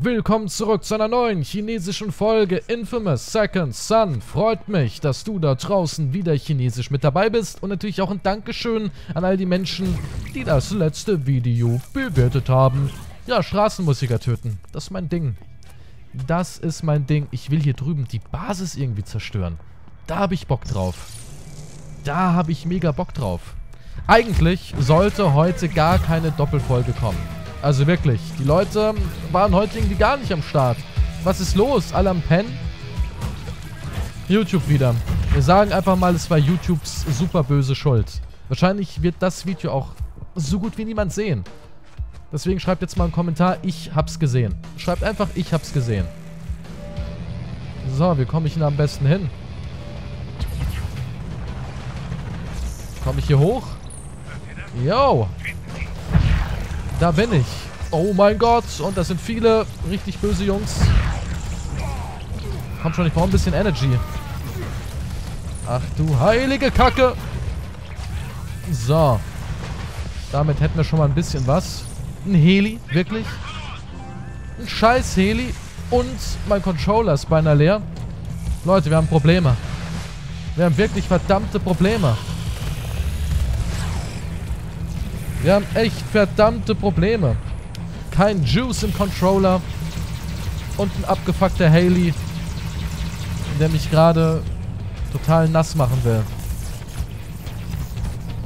Willkommen zurück zu einer neuen chinesischen Folge Infamous Second Son. Freut mich, dass du da draußen wieder chinesisch mit dabei bist und natürlich auch ein Dankeschön an all die Menschen, die das letzte Video bewertet haben. Ja, Straßenmusiker töten, das ist mein Ding. Das ist mein Ding. Ich will hier drüben die Basis irgendwie zerstören. Da habe ich Bock drauf. Da habe ich mega Bock drauf. Eigentlich sollte heute gar keine Doppelfolge kommen. Also wirklich, die Leute waren heute irgendwie gar nicht am Start. Was ist los? Alle am Pen? YouTube wieder. Wir sagen einfach mal, es war YouTubes super böse Schuld. Wahrscheinlich wird das Video auch so gut wie niemand sehen. Deswegen schreibt jetzt mal einen Kommentar, ich hab's gesehen. Schreibt einfach, ich hab's gesehen. So, wie komme ich denn am besten hin? Komme ich hier hoch? Yo! Da bin ich. Oh mein Gott. Und das sind viele richtig böse Jungs. Komm schon, ich brauche ein bisschen Energy. Ach du heilige Kacke. So. Damit hätten wir schon mal ein bisschen was. Ein Heli, wirklich. Ein scheiß Heli. Und mein Controller ist beinahe leer. Leute, wir haben Probleme. Wir haben wirklich verdammte Probleme. Wir haben echt verdammte Probleme. Kein Juice im Controller. Und ein abgefuckter Haley, der mich gerade total nass machen will.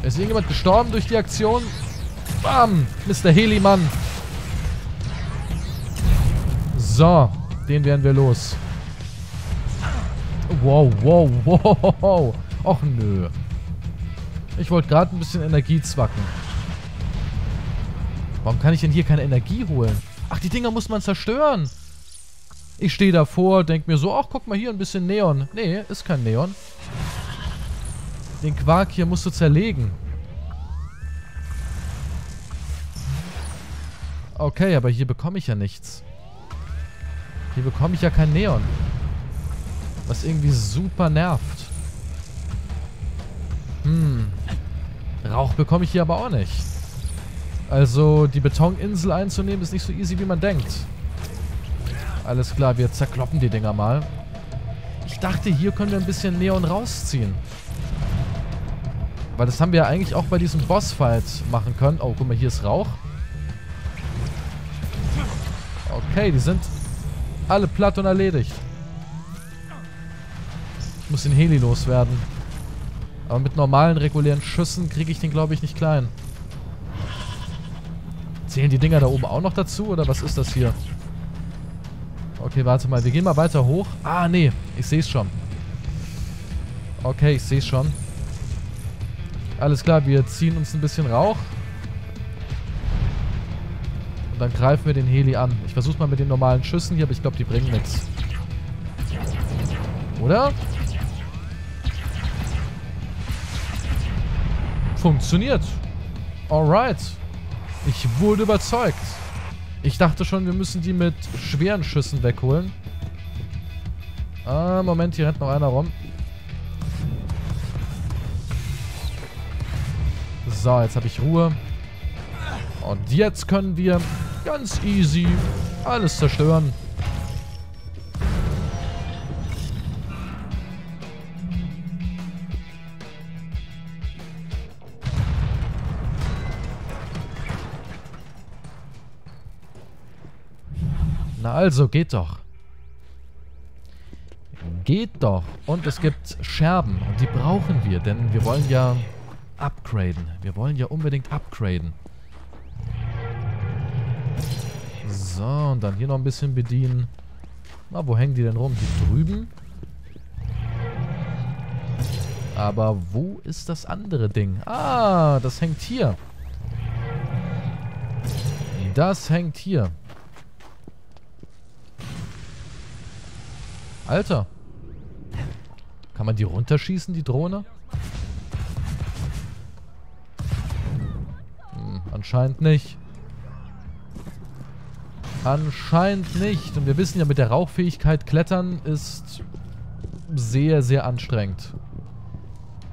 Ist irgendjemand gestorben durch die Aktion? Bam! Mr. Haley-Mann. So, den werden wir los. Wow, wow, wow. Och nö. Ich wollte gerade ein bisschen Energie zwacken. Warum kann ich denn hier keine Energie holen? Ach, die Dinger muss man zerstören. Ich stehe davor, denke mir so, ach, guck mal hier, ein bisschen Neon. Nee, ist kein Neon. Den Quark hier musst du zerlegen. Okay, aber hier bekomme ich ja nichts. Hier bekomme ich ja kein Neon. Was irgendwie super nervt. Hm. Rauch bekomme ich hier aber auch nicht. Also die Betoninsel einzunehmen ist nicht so easy, wie man denkt. Alles klar, wir zerkloppen die Dinger mal. Ich dachte, hier können wir ein bisschen Neon rausziehen. Weil das haben wir ja eigentlich auch bei diesem Bossfight machen können. Oh, guck mal, hier ist Rauch. Okay, die sind alle platt und erledigt. Ich muss den Heli loswerden. Aber mit normalen, regulären Schüssen kriege ich den, glaube ich, nicht klein. Zählen die Dinger da oben auch noch dazu? Oder was ist das hier? Okay, warte mal. Wir gehen mal weiter hoch. Ah, nee. Ich sehe es schon. Okay, ich sehe es schon. Alles klar, wir ziehen uns ein bisschen Rauch. Und dann greifen wir den Heli an. Ich versuche mal mit den normalen Schüssen hier, aber ich glaube, die bringen nichts. Oder? Funktioniert. Alright. Ich wurde überzeugt. Ich dachte schon, wir müssen die mit schweren Schüssen wegholen. Ah, Moment, hier rennt noch einer rum. So, jetzt habe ich Ruhe. Und jetzt können wir ganz easy alles zerstören. Na also, geht doch. Geht doch. Und es gibt Scherben. Und die brauchen wir, denn wir wollen ja upgraden. Wir wollen ja unbedingt upgraden. So, und dann hier noch ein bisschen bedienen. Na, wo hängen die denn rum? Hier drüben? Aber wo ist das andere Ding? Ah, das hängt hier. Das hängt hier. Alter. Kann man die runterschießen, die Drohne? Hm, anscheinend nicht. Anscheinend nicht. Und wir wissen ja, mit der Rauchfähigkeit klettern ist sehr, sehr anstrengend.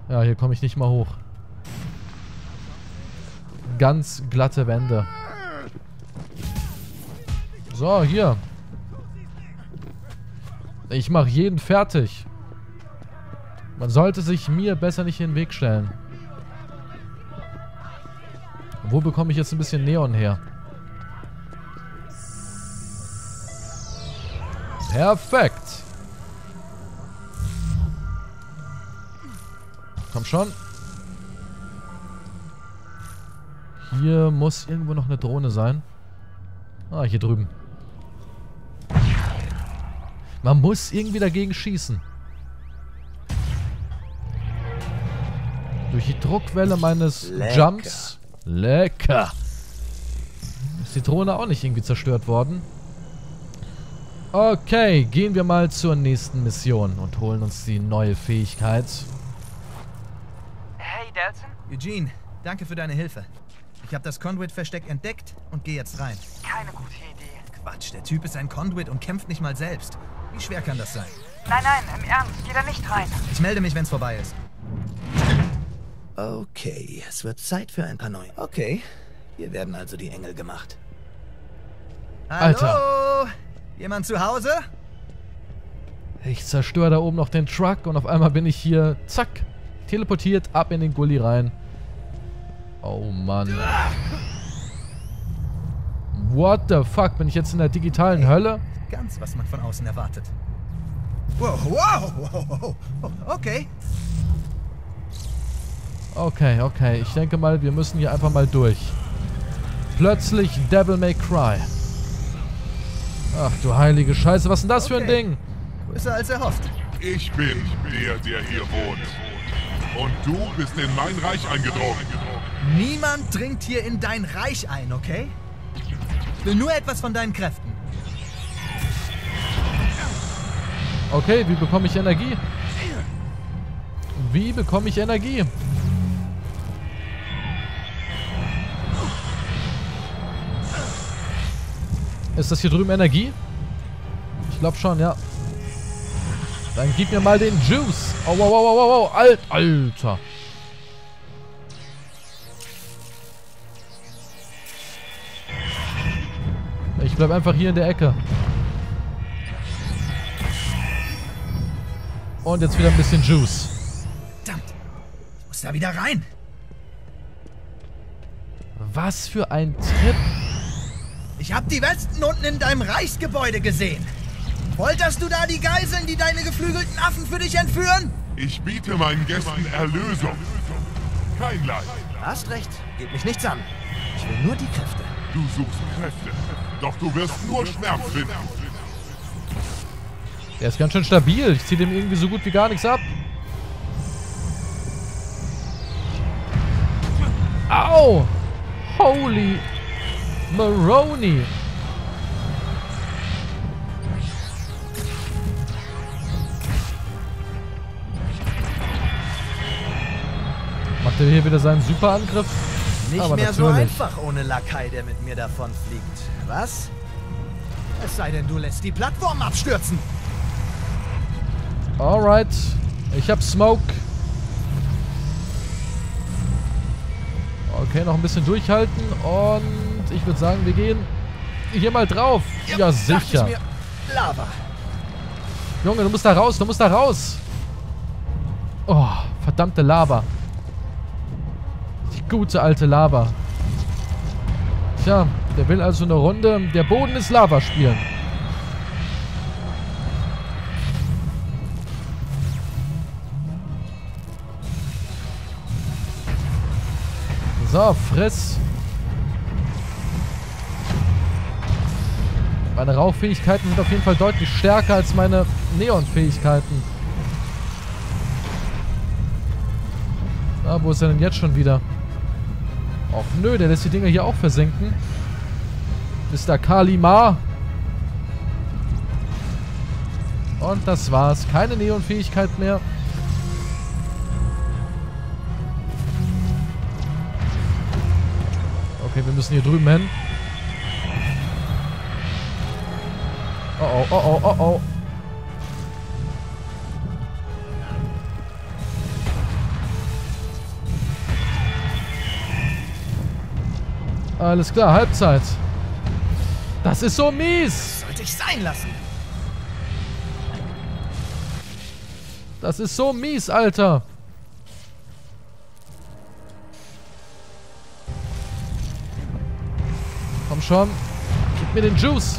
Ja, hier komme ich nicht mal hoch. Ganz glatte Wände. So, hier. Ich mache jeden fertig. Man sollte sich mir besser nicht in den Weg stellen. Wo bekomme ich jetzt ein bisschen Neon her? Perfekt. Komm schon. Hier muss irgendwo noch eine Drohne sein. Ah, hier drüben. Man muss irgendwie dagegen schießen. Durch die Druckwelle meines Lecker. Jumps. Lecker. Ist die Drohne auch nicht irgendwie zerstört worden? Okay, gehen wir mal zur nächsten Mission und holen uns die neue Fähigkeit. Hey, Delson? Eugene, danke für deine Hilfe. Ich habe das Conduit-Versteck entdeckt und gehe jetzt rein. Keine gute Idee. Quatsch, der Typ ist ein Conduit und kämpft nicht mal selbst. Wie schwer kann das sein? Nein, nein, im Ernst, geh da nicht rein. Ich melde mich, wenn's vorbei ist. Okay, es wird Zeit für ein paar neue. Okay, hier werden also die Engel gemacht. Hallo? Alter. Jemand zu Hause? Ich zerstöre da oben noch den Truck und auf einmal bin ich hier, zack, teleportiert ab in den Gully rein. Oh Mann. What the fuck? Bin ich jetzt in der digitalen Hölle? Ganz, was man von außen erwartet. Wow, wow, wow, wow, wow. Okay. Okay, okay. Ich denke mal, wir müssen hier einfach mal durch. Plötzlich Devil May Cry. Ach du heilige Scheiße, was ist denn das für ein Okay. Ding? Größer als erhofft. Ich bin der, der hier wohnt. Und du bist in mein Reich eingedrungen. Niemand dringt hier in dein Reich ein, okay? Ich will nur etwas von deinen Kräften. Okay, wie bekomme ich Energie? Wie bekomme ich Energie? Ist das hier drüben Energie? Ich glaube schon, ja. Dann gib mir mal den Juice. Oh, wow, wow, wow, wow. Alt, Alter. Ich bleib einfach hier in der Ecke. Und jetzt wieder ein bisschen Juice. Verdammt. Ich muss da wieder rein. Was für ein Trip. Ich hab die Westen unten in deinem Reichsgebäude gesehen. Folterst du da die Geiseln, die deine geflügelten Affen für dich entführen? Ich biete meinen Gästen Erlösung. Kein Leid. Hast recht. Geht mich nichts an. Ich will nur die Kräfte. Du suchst Kräfte. Doch du wirst nur Schmerz finden. Der ist ganz schön stabil. Ich ziehe dem irgendwie so gut wie gar nichts ab. Au! Holy Maroni! Macht er hier wieder seinen Superangriff? Nicht Aber mehr so natürlich. einfach ohne Lakai, der mit mir davon fliegt. Was? Es sei denn, du lässt die Plattform abstürzen. Alright. Ich hab Smoke. Okay, noch ein bisschen durchhalten. Und ich würde sagen, wir gehen hier mal drauf. Ja, dachte sicher. Lava. Junge, du musst da raus. Du musst da raus. Oh, verdammte Lava. Die gute alte Lava. Tja, der will also eine Runde Der Boden ist Lava spielen. So, friss. Meine Rauchfähigkeiten sind auf jeden Fall deutlich stärker als meine Neonfähigkeiten. Ah, wo ist er denn jetzt schon wieder? Och nö, der lässt die Dinger hier auch versenken. Mr. Kalima. Und das war's. Keine Neonfähigkeit mehr. Müssen hier drüben hin. Oh oh, oh oh, oh oh. Alles klar, Halbzeit. Das ist so mies. Sollte ich sein lassen. Das ist so mies, Alter. Schon. Gib mir den Juice.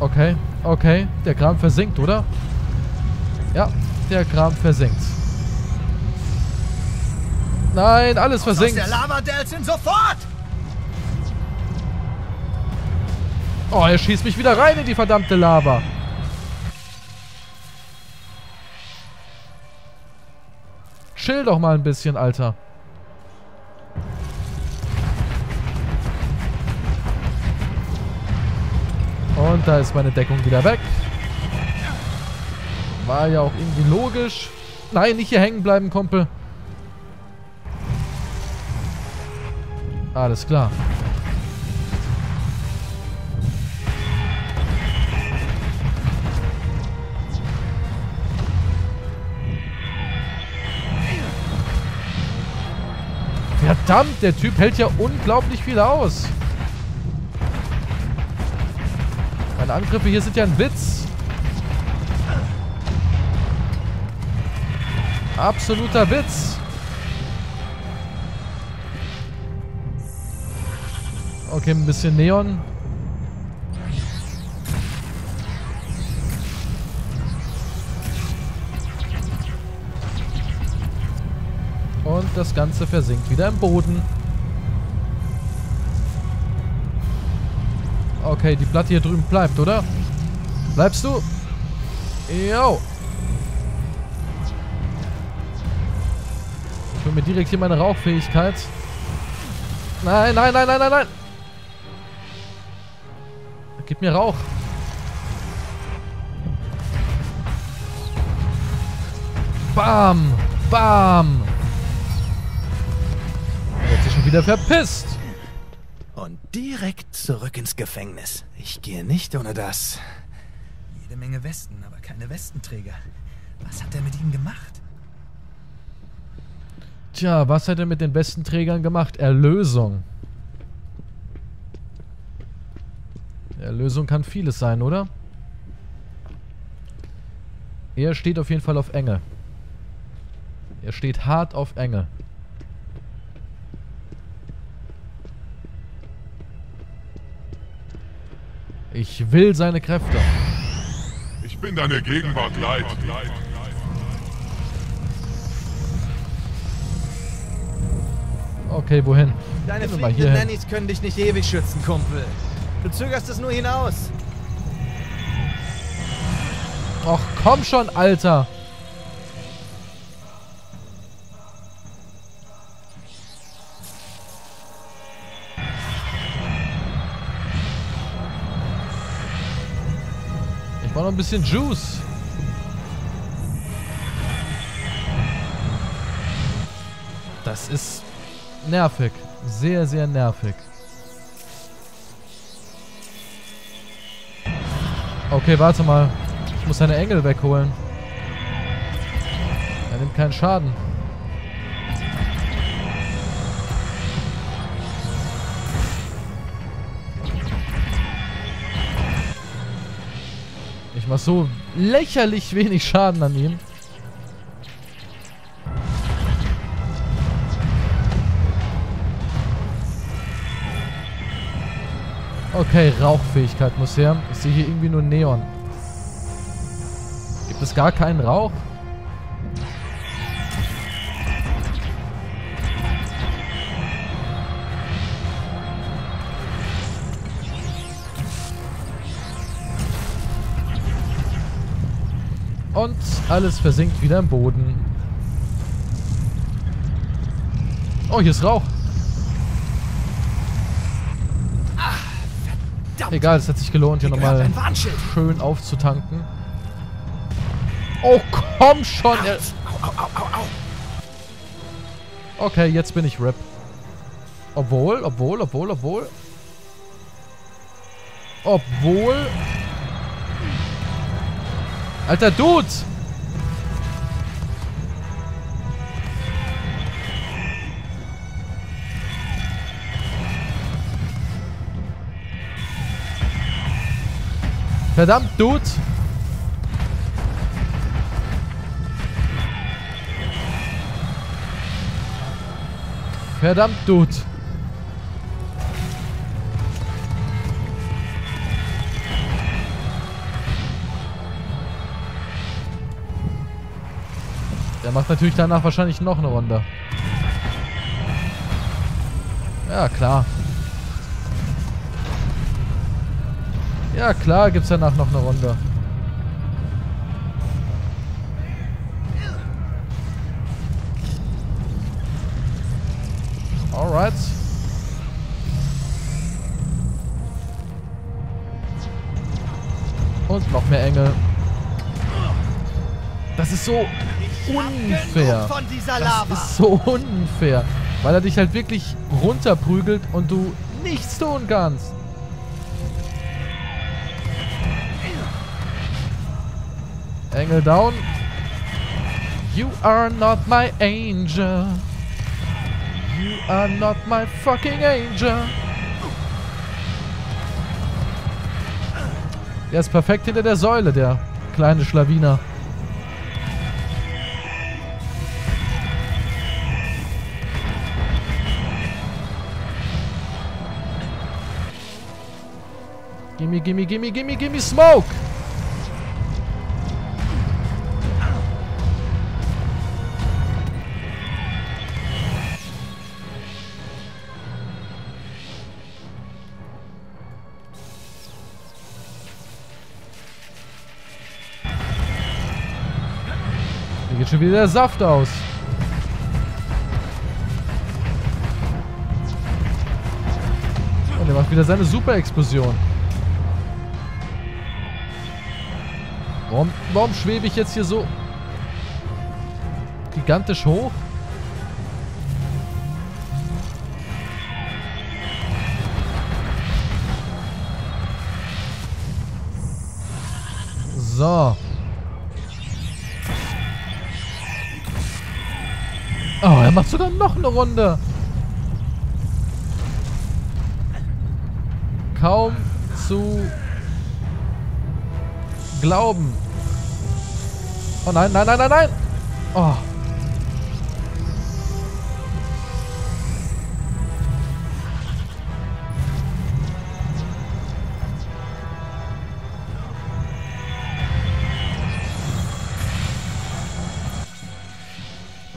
Okay, okay. Der Kram versinkt, oder? Ja, der Kram versinkt. Nein, alles Aus versinkt. der Lava, Delsin, sofort! Oh, er schießt mich wieder rein in die verdammte Lava. Chill doch mal ein bisschen, Alter. Und da ist meine Deckung wieder weg. War ja auch irgendwie logisch. Nein, nicht hier hängen bleiben, Kumpel. Alles klar. Verdammt, der Typ hält ja unglaublich viel aus. Meine Angriffe hier sind ja ein Witz. Absoluter Witz. Okay, ein bisschen Neon. Das Ganze versinkt wieder im Boden. Okay, die Platte hier drüben bleibt, oder? Bleibst du? Jo. Ich hole mir direkt hier meine Rauchfähigkeit. Nein, nein, nein, nein, nein, nein. Gib mir Rauch. Bam. Bam. Wieder verpisst. Und direkt zurück ins Gefängnis. Ich gehe nicht ohne das. Jede Menge Westen, aber keine Westenträger. Was hat er mit ihnen gemacht? Tja, was hat er mit den besten Trägern gemacht? Erlösung. Erlösung kann vieles sein, oder? Er steht auf jeden Fall auf Enge. Er steht hart auf Enge. Ich will seine Kräfte. Ich bin deine Gegenwart leid. Okay, wohin? Deine fliegenden. Nannies können dich nicht ewig schützen, Kumpel. Du zögerst es nur hinaus. Och, komm schon, Alter. Noch ein bisschen Juice. Das ist nervig. Sehr, sehr nervig. Okay, warte mal. Ich muss seine Engel wegholen. Er nimmt keinen Schaden. Ich mach so lächerlich wenig Schaden an ihm. Okay, Rauchfähigkeit muss her. Ich sehe hier irgendwie nur Neon. Gibt es gar keinen Rauch? Und alles versinkt wieder im Boden. Oh, hier ist Rauch. Egal, es hat sich gelohnt, hier nochmal schön aufzutanken. Oh, komm schon! Au. okay, jetzt bin ich RIP. Obwohl, obwohl, obwohl, obwohl. Obwohl. Alter Dude! Verdammt, Dude! Verdammt, Dude! Der macht natürlich danach wahrscheinlich noch eine Runde. Ja, klar. Ja, klar gibt's danach noch eine Runde. Alright. Und noch mehr Engel. Das ist so unfair. von dieser Das ist so unfair. Weil er dich halt wirklich runterprügelt und du nichts tun kannst. Engel down. You are not my angel. You are not my fucking angel. Der ist perfekt hinter der Säule, der kleine Schlawiner. Gimme, gimme, gimme, gimme, gimme smoke! Hier geht schon wieder der Saft aus. Und er macht wieder seine Super-Explosion. Warum, warum schwebe ich jetzt hier so gigantisch hoch? So. Oh, er macht sogar noch eine Runde. Kaum zu glauben. Oh nein, nein, nein, nein, nein. Oh.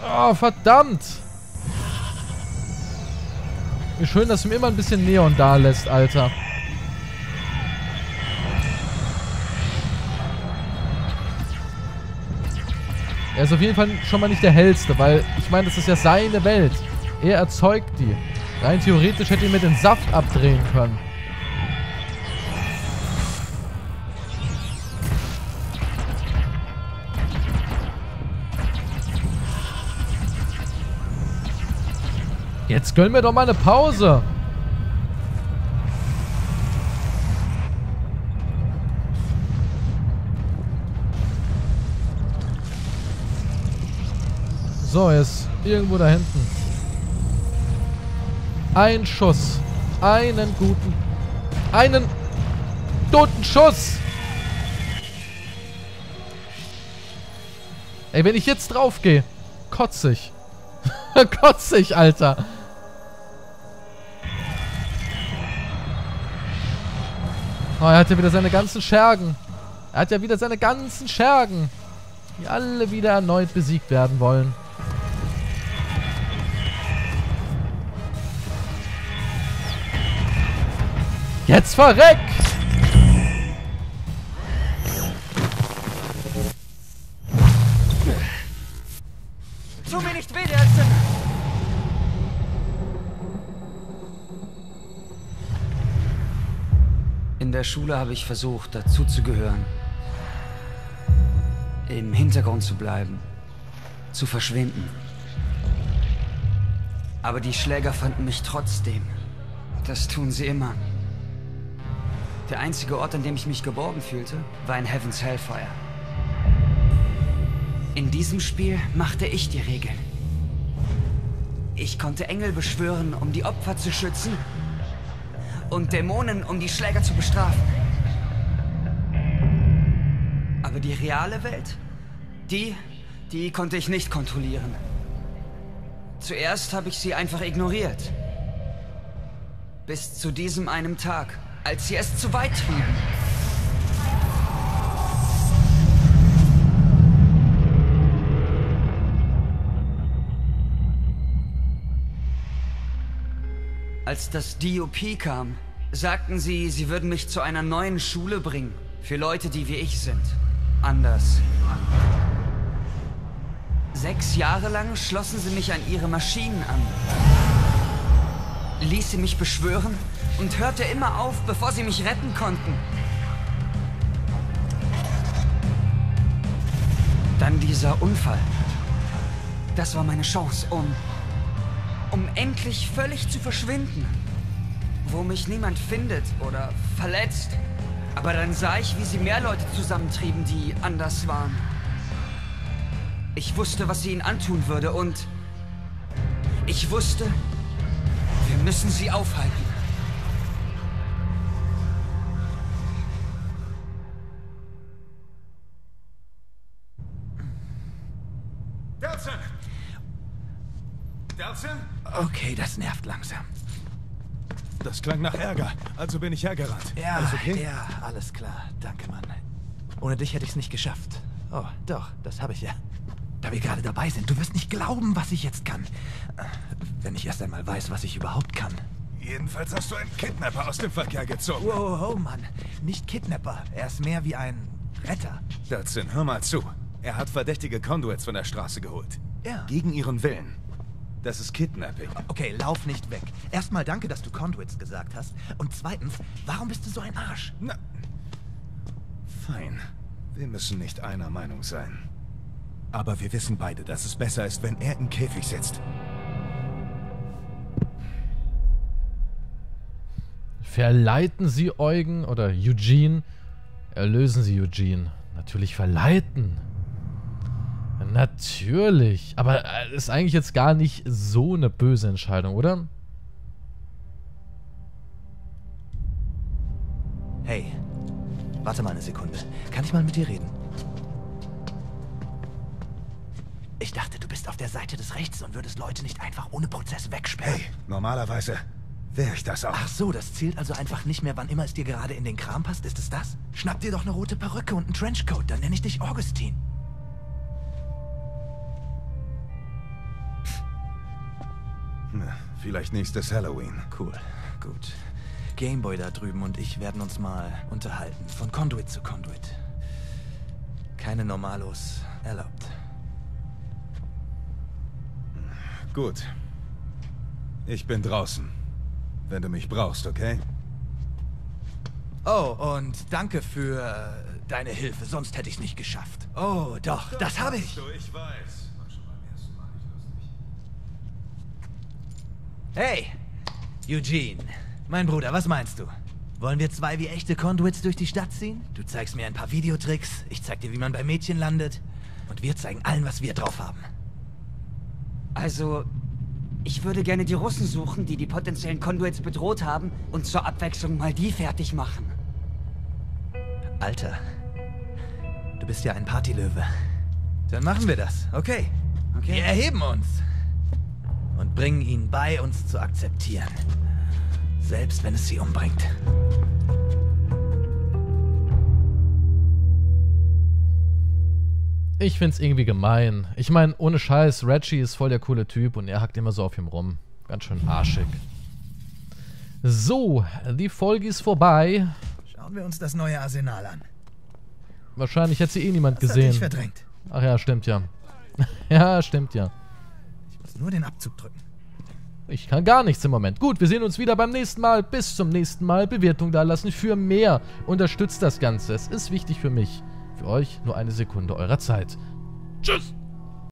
Oh, verdammt. Wie schön, dass du mir immer ein bisschen Neon da lässt, Alter. Er ist auf jeden Fall schon mal nicht der hellste, weil ich meine, das ist ja seine Welt. Er erzeugt die. Rein theoretisch hätte er mir den Saft abdrehen können. Jetzt gönn mir doch mal eine Pause. So, jetzt irgendwo da hinten. Ein Schuss. Einen guten. Einen toten Schuss. Ey, wenn ich jetzt draufgehe, kotze ich. kotze ich, Alter. Oh, er hat ja wieder seine ganzen Schergen. Er hat ja wieder seine ganzen Schergen. Die alle wieder erneut besiegt werden wollen. Jetzt verreck! Tu mir nicht weh, der ist... In der Schule habe ich versucht, dazuzugehören. Im Hintergrund zu bleiben. Zu verschwinden. Aber die Schläger fanden mich trotzdem. Das tun sie immer. Der einzige Ort, an dem ich mich geborgen fühlte, war in Heaven's Hellfire. In diesem Spiel machte ich die Regeln. Ich konnte Engel beschwören, um die Opfer zu schützen und Dämonen, um die Schläger zu bestrafen. Aber die reale Welt, die, die konnte ich nicht kontrollieren. Zuerst habe ich sie einfach ignoriert. Bis zu diesem einem Tag, als sie es zu weit trieben. Als das DOP kam, sagten sie, sie würden mich zu einer neuen Schule bringen. Für Leute, die wie ich sind. Anders. Sechs Jahre lang schlossen sie mich an ihre Maschinen an. Ließ sie mich beschwören und hörte immer auf, bevor sie mich retten konnten. Dann dieser Unfall. Das war meine Chance, um... um endlich völlig zu verschwinden. Wo mich niemand findet oder verletzt. Aber dann sah ich, wie sie mehr Leute zusammentrieben, die anders waren. Ich wusste, was sie ihnen antun würde und ich wusste, wir müssen sie aufhalten. Okay, das nervt langsam. Das klang nach Ärger, also bin ich hergerannt. Ja, Alles okay? ja, alles klar. Danke, Mann. Ohne dich hätte ich es nicht geschafft. Oh, doch, das habe ich ja. Da wir gerade dabei sind, du wirst nicht glauben, was ich jetzt kann. Wenn ich erst einmal weiß, was ich überhaupt kann. Jedenfalls hast du einen Kidnapper aus dem Verkehr gezogen. Wow, wow, wow, Mann. Nicht Kidnapper. Er ist mehr wie ein Retter. Dutson, hör mal zu. Er hat verdächtige Conduits von der Straße geholt. Ja. Gegen ihren Willen. Das ist Kidnapping. Okay, lauf nicht weg. Erstmal danke, dass du Conduits gesagt hast. Und zweitens, warum bist du so ein Arsch? Na. Fein. Wir müssen nicht einer Meinung sein. Aber wir wissen beide, dass es besser ist, wenn er im Käfig sitzt. Verleiten Sie Eugen oder Eugene? Erlösen Sie Eugene. Natürlich verleiten. Natürlich. Aber äh, ist eigentlich jetzt gar nicht so eine böse Entscheidung, oder? Hey, warte mal eine Sekunde. Kann ich mal mit dir reden? Ich dachte, du bist auf der Seite des Rechts und würdest Leute nicht einfach ohne Prozess wegsperren. Hey, normalerweise wäre ich das auch. Ach so, das zählt also einfach nicht mehr, wann immer es dir gerade in den Kram passt, ist es das? Schnapp dir doch eine rote Perücke und einen Trenchcoat, dann nenne ich dich Augustin. Vielleicht nächstes Halloween. Cool, gut. Gameboy da drüben und ich werden uns mal unterhalten, von Conduit zu Conduit. Keine Normalos erlaubt. Gut. Ich bin draußen. Wenn du mich brauchst, okay? Oh, und danke für äh, deine Hilfe, sonst hätte ich es nicht geschafft. Oh, doch, das habe ich. ich weiß. War schon beim ersten Mal nicht lustig. Hey, Eugene. Mein Bruder, was meinst du? Wollen wir zwei wie echte Conduits durch die Stadt ziehen? Du zeigst mir ein paar Videotricks, ich zeig dir, wie man bei Mädchen landet. Und wir zeigen allen, was wir drauf haben. Also, ich würde gerne die Russen suchen, die die potenziellen Conduits bedroht haben und zur Abwechslung mal die fertig machen. Alter, du bist ja ein Partylöwe. Dann machen wir das, okay? Okay. Wir erheben uns. Bringen ihn bei, uns zu akzeptieren. Selbst wenn es sie umbringt. Ich find's irgendwie gemein. Ich meine, ohne Scheiß, Reggie ist voll der coole Typ und er hackt immer so auf ihm rum. Ganz schön arschig. So, die Folge ist vorbei. Schauen wir uns das neue Arsenal an. Wahrscheinlich hätte sie eh niemand Das hatte ich gesehen. verdrängt. Ach ja, stimmt ja. ja, stimmt ja. Ich muss nur den Abzug drücken. Ich kann gar nichts im Moment. Gut, wir sehen uns wieder beim nächsten Mal. Bis zum nächsten Mal. Bewertung da lassen für mehr. Unterstützt das Ganze. Es ist wichtig für mich. Für euch nur eine Sekunde eurer Zeit. Tschüss.